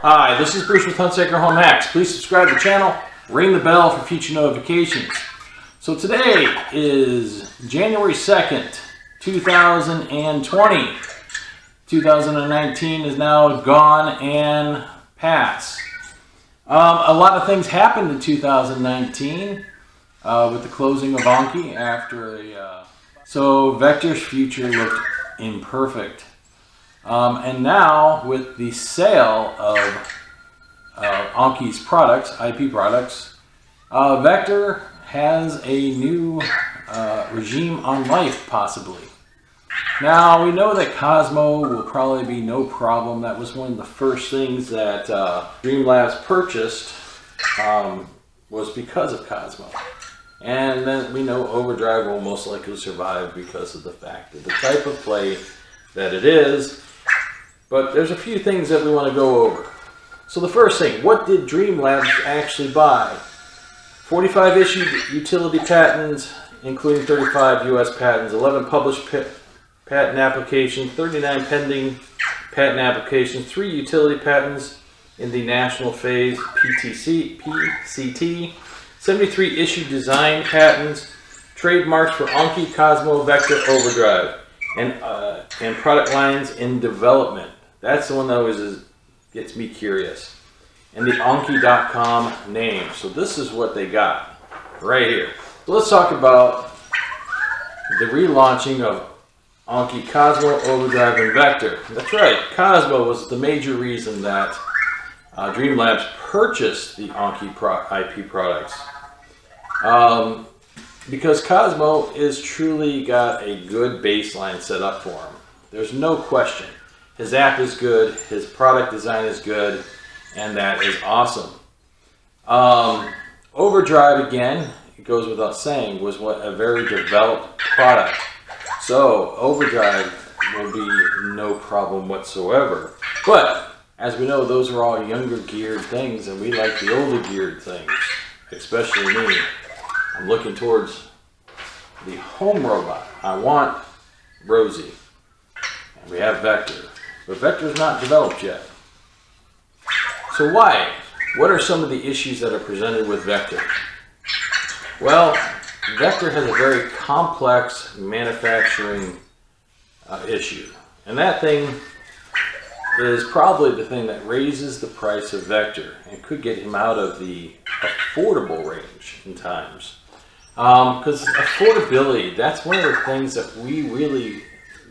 Hi, this is Bruce with Hunsaker Home Hacks. Please subscribe to the channel, ring the bell for future notifications. So today is January 2nd, 2020. 2019 is now gone and past. Um, a lot of things happened in 2019 uh, with the closing of Anki after a. Uh, so Vector's future looked imperfect. Um, and now with the sale of uh, Anki's products, IP products, uh, Vector has a new uh, regime on life possibly. Now we know that Cosmo will probably be no problem. That was one of the first things that uh, Dream Labs purchased um, was because of Cosmo. And then we know Overdrive will most likely survive because of the fact that the type of play that it is but there's a few things that we want to go over. So the first thing, what did Dream Labs actually buy? 45 issued utility patents, including 35 U.S. patents, 11 published patent applications, 39 pending patent applications, 3 utility patents in the national phase, PTC, PCT, 73 issued design patents, trademarks for Anki, Cosmo, Vector, Overdrive, and, uh, and product lines in development. That's the one that always is, gets me curious. And the Anki.com name. So this is what they got right here. So let's talk about the relaunching of Anki Cosmo, Overdrive, and Vector. That's right, Cosmo was the major reason that uh, Dream Labs purchased the Anki Pro IP products. Um, because Cosmo is truly got a good baseline set up for him. There's no question. His app is good, his product design is good, and that is awesome. Um, Overdrive, again, it goes without saying, was what a very developed product. So Overdrive will be no problem whatsoever. But as we know, those are all younger geared things, and we like the older geared things, especially me. I'm looking towards the home robot. I want Rosie. And we have Vector. But Vector's not developed yet. So why? What are some of the issues that are presented with Vector? Well, Vector has a very complex manufacturing uh, issue. And that thing is probably the thing that raises the price of Vector and could get him out of the affordable range in times. Because um, affordability, that's one of the things that we really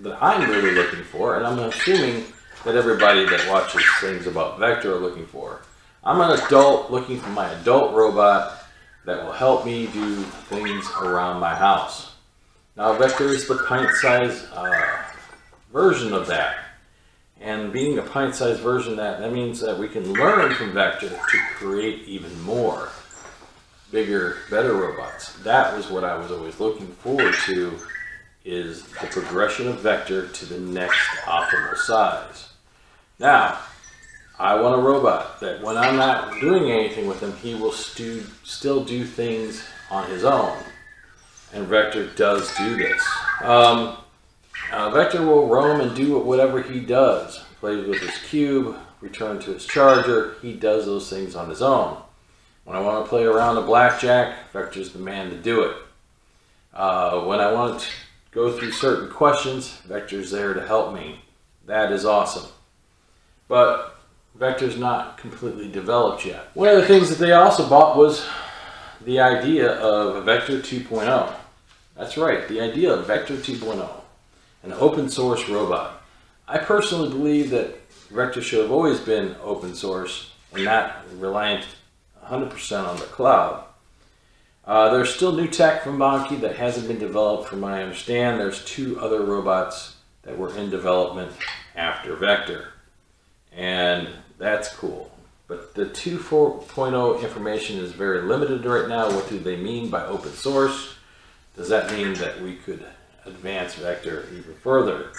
that I'm really looking for, and I'm assuming that everybody that watches things about Vector are looking for. I'm an adult looking for my adult robot that will help me do things around my house. Now Vector is the pint-sized uh, version of that. And being a pint-sized version of that, that means that we can learn from Vector to create even more bigger, better robots. That was what I was always looking forward to is the progression of vector to the next optimal size. Now, I want a robot that when I'm not doing anything with him, he will stu still do things on his own. And Vector does do this. Um, uh, Vector will roam and do whatever he does. Plays with his cube, return to his charger. He does those things on his own. When I want to play around a blackjack, Vector's the man to do it. Uh, when I want go through certain questions, Vector's there to help me. That is awesome. But Vector's not completely developed yet. One of the things that they also bought was the idea of Vector 2.0. That's right, the idea of Vector 2.0, an open source robot. I personally believe that Vector should have always been open source and not reliant 100% on the cloud. Uh, there's still new tech from Anki that hasn't been developed from what I understand. There's two other robots that were in development after Vector. And that's cool. But the 2.0 information is very limited right now. What do they mean by open source? Does that mean that we could advance Vector even further?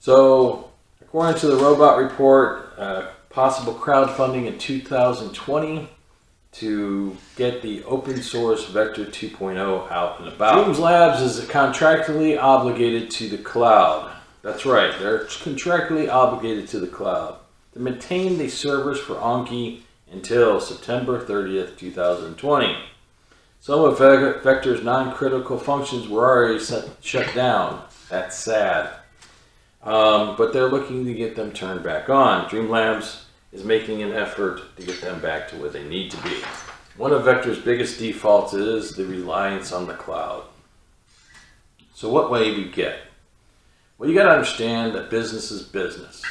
So, according to the robot report, uh, possible crowdfunding in 2020 to get the open source Vector 2.0 out and about. Dream Labs is contractually obligated to the cloud. That's right, they're contractually obligated to the cloud to maintain the servers for Anki until September 30th, 2020. Some of Vector's non-critical functions were already set, shut down. That's sad. Um, but they're looking to get them turned back on. Dream Labs is making an effort to get them back to where they need to be. One of Vector's biggest defaults is the reliance on the cloud. So what way we get? Well, you got to understand that business is business.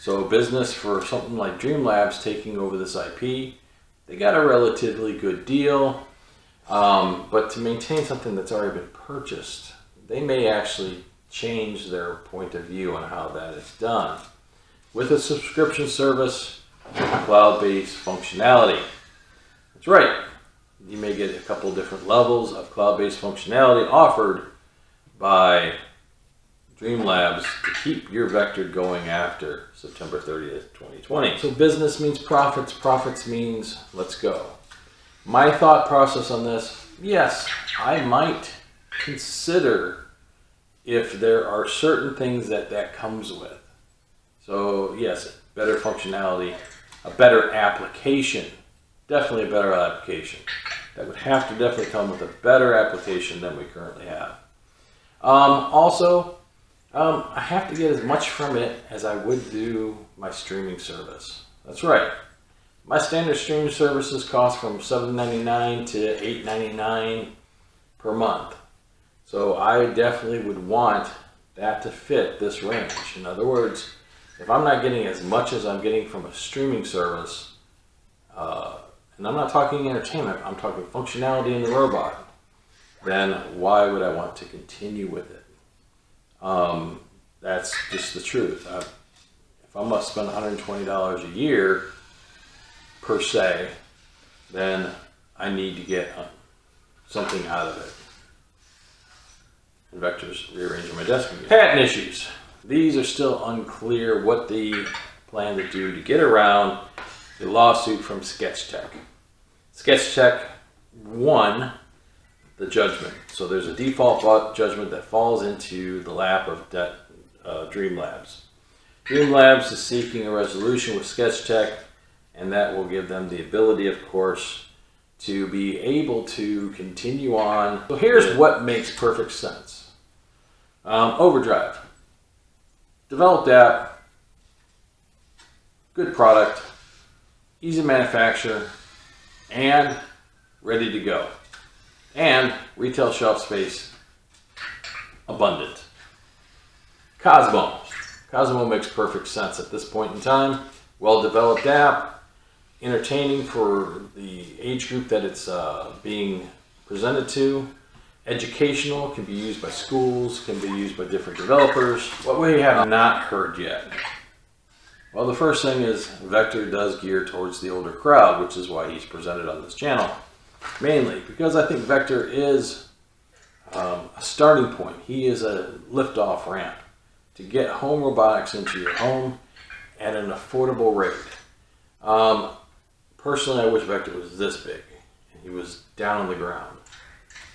So business for something like Dream Labs taking over this IP, they got a relatively good deal. Um, but to maintain something that's already been purchased, they may actually change their point of view on how that is done. With a subscription service, cloud-based functionality. That's right. You may get a couple different levels of cloud-based functionality offered by Dream Labs to keep your vector going after September 30th, 2020. So business means profits, profits means let's go. My thought process on this, yes, I might consider if there are certain things that that comes with. So yes, better functionality, a better application, definitely a better application. That would have to definitely come with a better application than we currently have. Um, also, um, I have to get as much from it as I would do my streaming service. That's right. My standard streaming services cost from $7.99 to $8.99 per month. So I definitely would want that to fit this range. In other words, if I'm not getting as much as I'm getting from a streaming service, uh, and I'm not talking entertainment, I'm talking functionality in the robot, then why would I want to continue with it? Um, that's just the truth. I, if I must spend $120 a year per se, then I need to get uh, something out of it. Vector's rearranging my desk. Patent issues. These are still unclear what they plan to do to get around the lawsuit from SketchTech. SketchTech won the judgment. So there's a default judgment that falls into the lap of uh, Dream Labs is seeking a resolution with SketchTech, and that will give them the ability, of course, to be able to continue on. So here's what makes perfect sense. Um, Overdrive. Developed app, good product, easy to manufacture, and ready to go and retail shelf space abundant. Cosmo. Cosmo makes perfect sense at this point in time. Well-developed app, entertaining for the age group that it's uh, being presented to. Educational, can be used by schools, can be used by different developers. What we have not heard yet. Well, the first thing is Vector does gear towards the older crowd, which is why he's presented on this channel mainly because I think Vector is um, a starting point. He is a liftoff ramp to get home robotics into your home at an affordable rate. Um, personally, I wish Vector was this big. and He was down on the ground.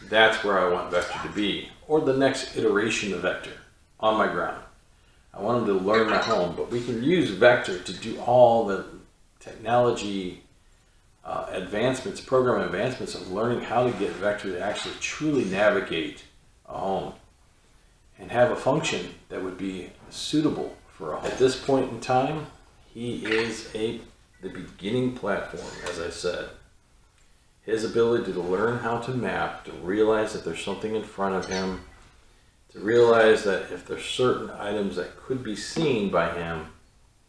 That's where I want Vector to be, or the next iteration of Vector on my ground. I want him to learn my home, but we can use Vector to do all the technology uh, advancements, program advancements of learning how to get Vector to actually truly navigate a home and have a function that would be suitable for a home. At this point in time, he is a the beginning platform, as I said. His ability to learn how to map, to realize that there's something in front of him, to realize that if there's certain items that could be seen by him,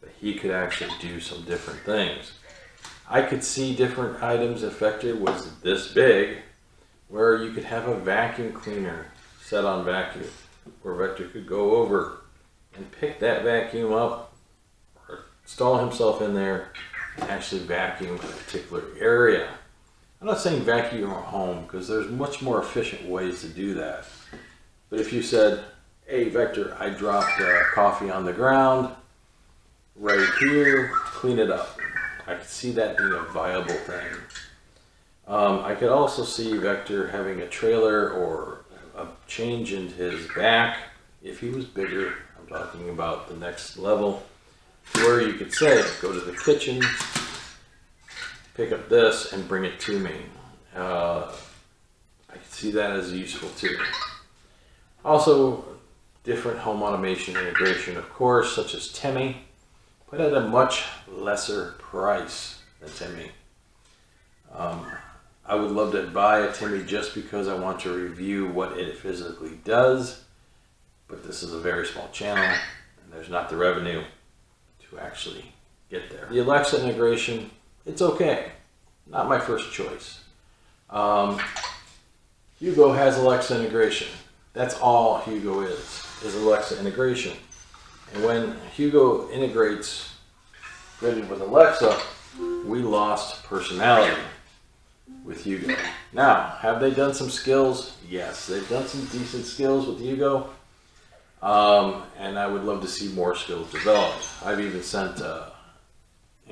that he could actually do some different things. I could see different items if Vector was this big, where you could have a vacuum cleaner set on vacuum, where Vector could go over and pick that vacuum up, or install himself in there, and actually vacuum a particular area. I'm not saying vacuum your home, because there's much more efficient ways to do that. But if you said, hey Vector, I dropped uh, coffee on the ground, right here, clean it up. I could see that being a viable thing. Um, I could also see Vector having a trailer or a change in his back if he was bigger. I'm talking about the next level. where you could say, go to the kitchen, pick up this and bring it to me. Uh, I can see that as useful too. Also, different home automation integration, of course, such as Temi, but at a much lesser price than Temi. Um, I would love to buy a Temi just because I want to review what it physically does, but this is a very small channel and there's not the revenue to actually get there. The Alexa integration, it's okay. Not my first choice. Um, Hugo has Alexa integration. That's all Hugo is, is Alexa integration. And when Hugo integrates with Alexa, we lost personality with Hugo. Now, have they done some skills? Yes, they've done some decent skills with Hugo. Um, and I would love to see more skills developed. I've even sent uh,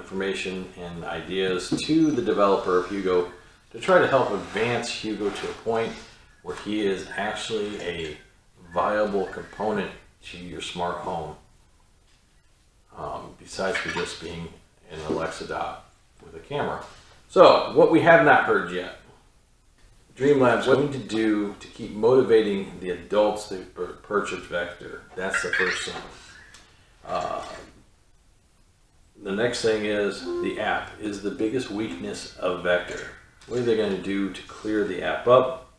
information and ideas to the developer of Hugo to try to help advance Hugo to a point where he is actually a viable component to your smart home. Um, besides for just being an Alexa dot with a camera. So, what we have not heard yet. Dream Labs what going to do to keep motivating the adults to purchase Vector. That's the first thing. Uh, the next thing is the app is the biggest weakness of Vector. What are they going to do to clear the app up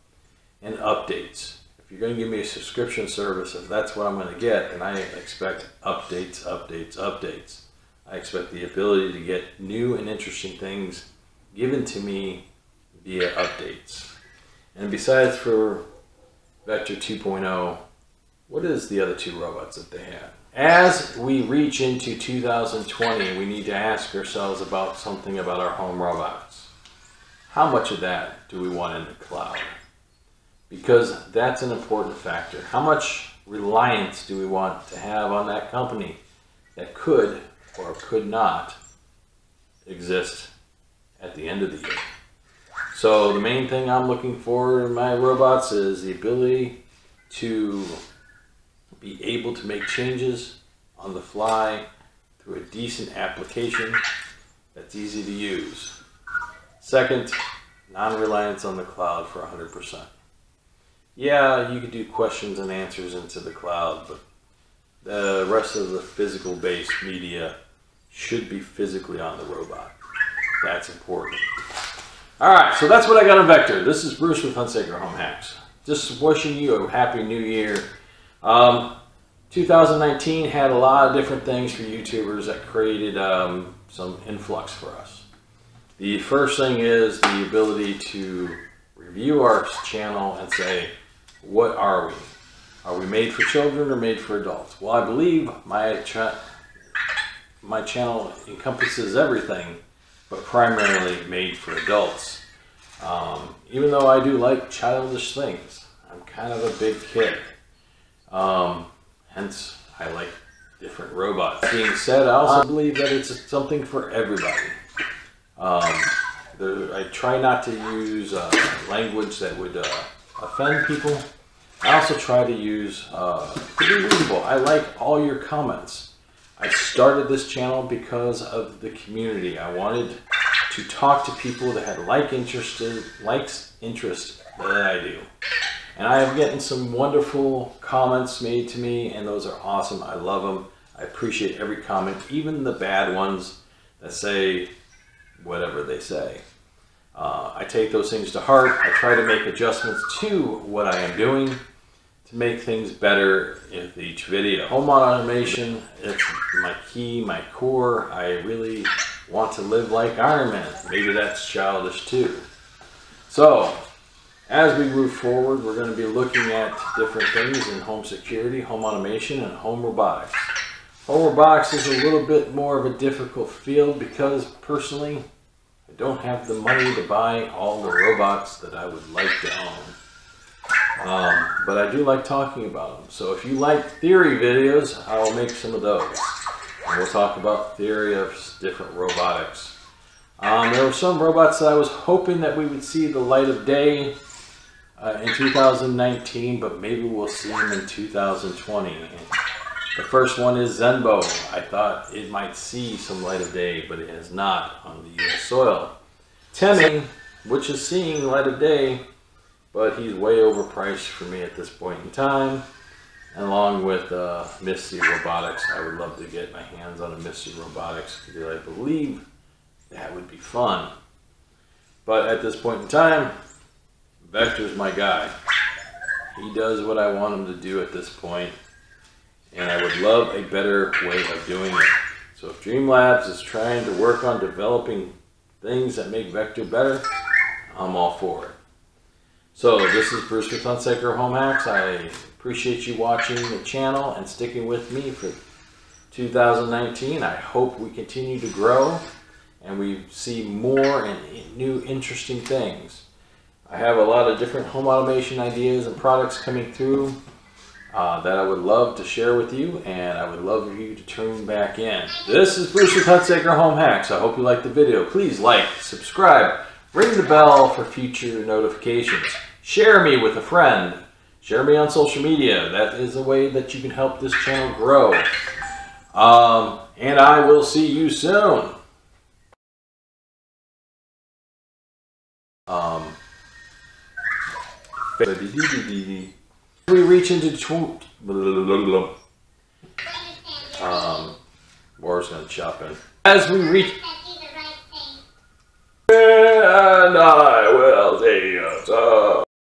and updates? If you're going to give me a subscription service, if that's what I'm going to get, and I expect updates, updates, updates. I expect the ability to get new and interesting things given to me via updates. And besides for Vector 2.0, what is the other two robots that they have? As we reach into 2020, we need to ask ourselves about something about our home robots. How much of that do we want in the cloud? Because that's an important factor. How much reliance do we want to have on that company that could or could not exist at the end of the year? So the main thing I'm looking for in my robots is the ability to be able to make changes on the fly through a decent application that's easy to use. Second, non-reliance on the cloud for 100%. Yeah, you could do questions and answers into the cloud, but the rest of the physical based media should be physically on the robot. That's important. All right, so that's what I got on Vector. This is Bruce with Hunsaker Home Hacks. Just wishing you a happy new year. Um, 2019 had a lot of different things for YouTubers that created um, some influx for us. The first thing is the ability to review our channel and say, what are we? Are we made for children or made for adults? Well, I believe my, cha my channel encompasses everything but primarily made for adults. Um, even though I do like childish things, I'm kind of a big kid. Um, hence, I like different robots. Being said, I also believe that it's something for everybody. Um, the, I try not to use uh, language that would uh, offend people. I also try to use uh, to be readable. I like all your comments. I started this channel because of the community. I wanted to talk to people that had like interested likes interest that I do. And I have getting some wonderful comments made to me, and those are awesome. I love them. I appreciate every comment, even the bad ones that say whatever they say. Uh, I take those things to heart. I try to make adjustments to what I am doing to make things better with each video. Home automation, it's my key, my core. I really want to live like Iron Man. Maybe that's childish too. So, as we move forward, we're going to be looking at different things in home security, home automation, and home robotics. Home robotics is a little bit more of a difficult field because personally, I don't have the money to buy all the robots that I would like to own. Um, but I do like talking about them. So if you like theory videos, I'll make some of those. And we'll talk about theory of different robotics. Um, there were some robots that I was hoping that we would see the light of day uh, in 2019, but maybe we'll see them in 2020. The first one is Zenbo. I thought it might see some light of day, but it has not on the US soil. Temming, which is seeing light of day, but he's way overpriced for me at this point in time. And along with uh, Misty Robotics, I would love to get my hands on a Misty Robotics because I believe that would be fun. But at this point in time, Vector's my guy. He does what I want him to do at this point, and I would love a better way of doing it. So if Dream Labs is trying to work on developing things that make Vector better, I'm all for it. So this is Bruce with Hunsaker Home Hacks. I appreciate you watching the channel and sticking with me for 2019. I hope we continue to grow and we see more and new interesting things. I have a lot of different home automation ideas and products coming through uh, that I would love to share with you and I would love for you to tune back in. This is Bruce with Hunsaker Home Hacks. I hope you liked the video. Please like, subscribe, ring the bell for future notifications. Share me with a friend. Share me on social media. That is a way that you can help this channel grow. Um, and I will see you soon. We reach into tw- um, War's gonna chop in. As we reach, and I will see you.